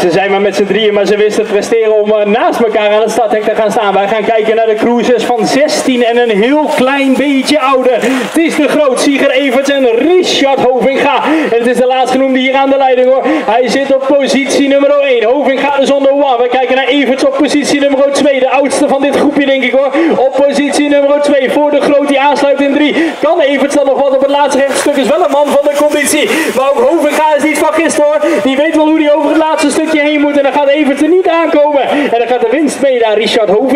Ze zijn maar met z'n drieën, maar ze wisten te presteren om eh, naast elkaar aan het starthek te gaan staan. Wij gaan kijken naar de cruisers van 16 en een heel klein beetje ouder. Het is de groot Sieger Everts en Richard Hovinga. En het is de laatstgenoemde hier aan de leiding hoor. Hij zit op positie nummer 1. Hovinga is onder one. We kijken naar Everts op positie nummer 2. De oudste van dit groepje denk ik hoor. Op positie nummer 2 voor de groot die aansluit in 3. Kan Everts dan nog wat op het laatste rechtstuk? Is wel een man van de conditie. Maar ook Hovinga is niet van gisteren hoor. Die weet wel hoe hij over het laatste stukje heen En dan gaat Everts er niet aankomen. En dan gaat de winst mee naar Richard Hovinga.